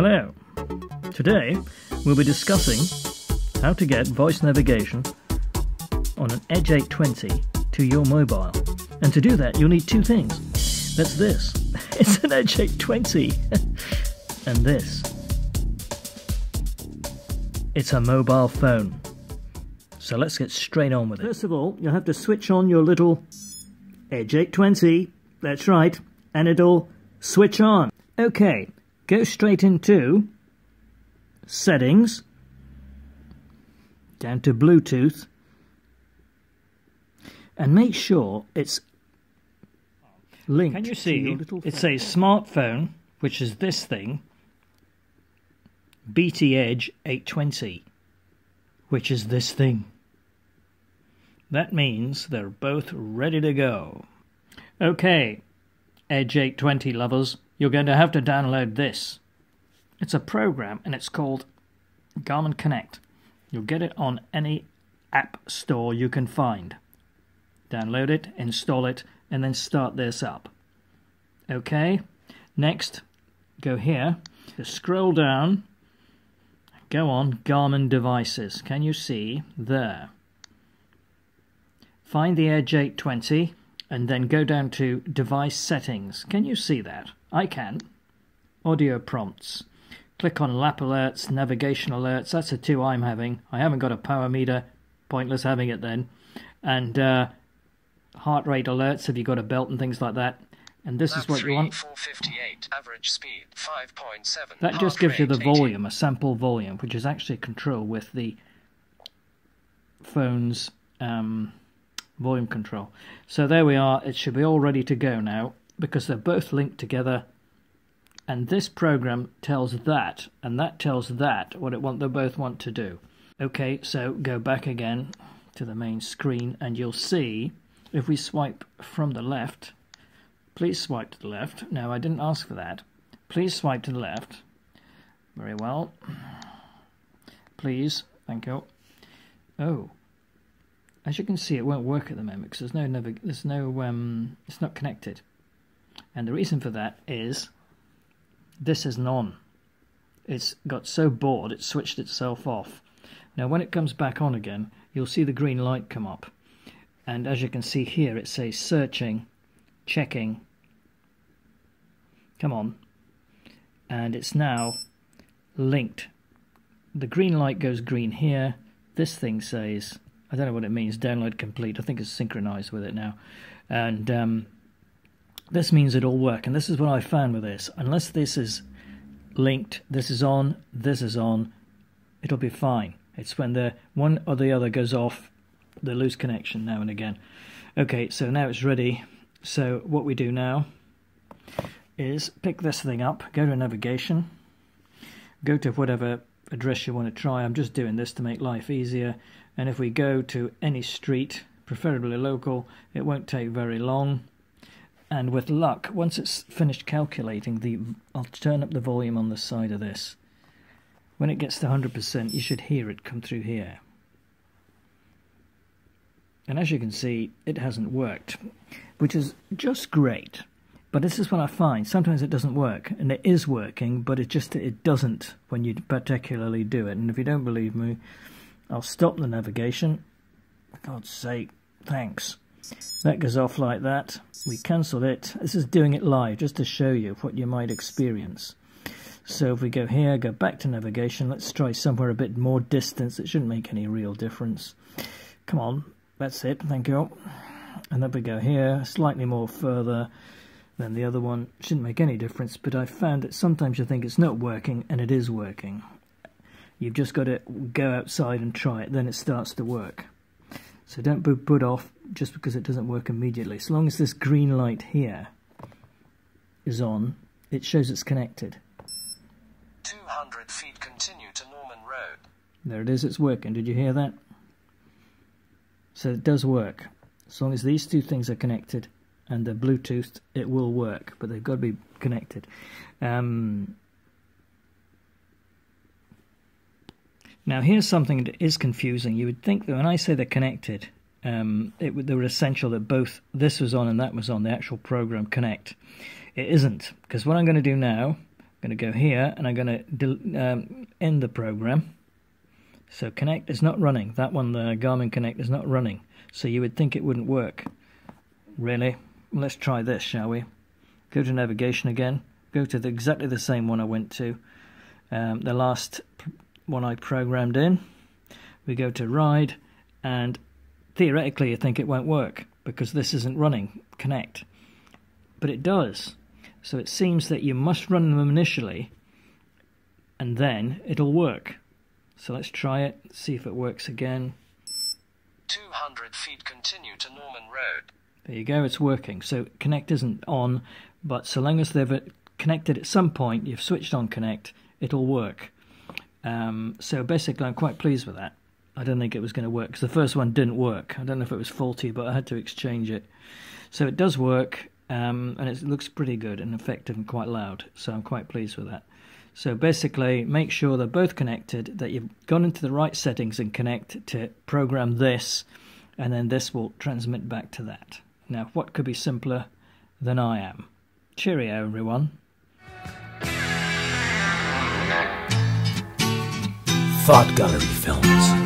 Hello. Today we'll be discussing how to get voice navigation on an Edge 820 to your mobile. And to do that, you'll need two things. That's this. It's an Edge 820. and this. It's a mobile phone. So let's get straight on with it. First of all, you'll have to switch on your little Edge 820. That's right. And it'll switch on. Okay, go straight into settings, down to Bluetooth, and make sure it's linked. Can you see? It says smartphone, which is this thing, BT Edge 820, which is this thing. That means they're both ready to go. Okay, Edge 820 lovers, you're going to have to download this. It's a program and it's called Garmin Connect. You'll get it on any app store you can find. Download it, install it, and then start this up. Okay, next, go here, Just scroll down, go on Garmin devices. Can you see there? Find the Edge 820 and then go down to device settings. Can you see that? I can. Audio prompts. Click on lap alerts, navigation alerts. That's the two I'm having. I haven't got a power meter. Pointless having it then. And uh, heart rate alerts Have you've got a belt and things like that. And this lap is what three, you want. 458, average speed 5.7. That just gives you the volume, a sample volume, which is actually control with the phone's um, volume control. So there we are. It should be all ready to go now because they're both linked together. And this program tells that, and that tells that what it want they both want to do. Okay, so go back again to the main screen, and you'll see if we swipe from the left. Please swipe to the left. No, I didn't ask for that. Please swipe to the left. Very well. Please, thank you. Oh, as you can see, it won't work at the moment because there's no there's no um, it's not connected, and the reason for that is this isn't on. It's got so bored it switched itself off. Now, when it comes back on again, you'll see the green light come up, and as you can see here, it says searching, checking. Come on, and it's now linked. The green light goes green here. This thing says I don't know what it means. Download complete. I think it's synchronized with it now, and um, this means it'll work. And this is what I found with this. Unless this is linked, this is on, this is on, it'll be fine. It's when the one or the other goes off, they lose connection now and again. Okay, so now it's ready. So what we do now is pick this thing up, go to navigation, go to whatever address you want to try. I'm just doing this to make life easier. And if we go to any street, preferably local, it won't take very long. And with luck, once it's finished calculating, the I'll turn up the volume on the side of this. When it gets to 100%, you should hear it come through here. And as you can see, it hasn't worked, which is just great. But this is what I find. Sometimes it doesn't work, and it is working, but it just it doesn't when you particularly do it. And if you don't believe me, I'll stop the navigation. For God's sake, thanks. That goes off like that. We cancel it. This is doing it live, just to show you what you might experience. So if we go here, go back to navigation, let's try somewhere a bit more distance. It shouldn't make any real difference. Come on, that's it, thank you. And then we go here, slightly more further than the other one shouldn't make any difference, but I found that sometimes you think it's not working and it is working. You've just got to go outside and try it, then it starts to work. So don't be put off just because it doesn't work immediately. So long as this green light here is on, it shows it's connected. 200 feet continue to Norman Road. There it is, it's working. Did you hear that? So it does work. As long as these two things are connected, and they're Bluetooth, it will work, but they've got to be connected. Um, now, here's something that is confusing. You would think that when I say they're connected, um, it, they were essential that both this was on and that was on, the actual program connect. It isn't, because what I'm going to do now, I'm going to go here and I'm going to um, end the program. So Connect is not running. That one, the Garmin Connect, is not running. So you would think it wouldn't work. Really? Let's try this, shall we? Go to navigation again. Go to the, exactly the same one I went to. Um, the last one I programmed in. We go to ride and theoretically you think it won't work because this isn't running Connect. But it does. So it seems that you must run them initially and then it'll work. So let's try it, see if it works again. 200 feet continue to Norman Road. There you go, it's working. So Connect isn't on, but so long as they've connected at some point, you've switched on Connect, it'll work. Um, so basically, I'm quite pleased with that. I don't think it was going to work because the first one didn't work. I don't know if it was faulty, but I had to exchange it. So it does work, um, and it looks pretty good and effective and quite loud. So I'm quite pleased with that. So basically, make sure they're both connected, that you've gone into the right settings and connect to program this, and then this will transmit back to that. Now, what could be simpler than I am? Cheerio, everyone. Fart Gallery Films.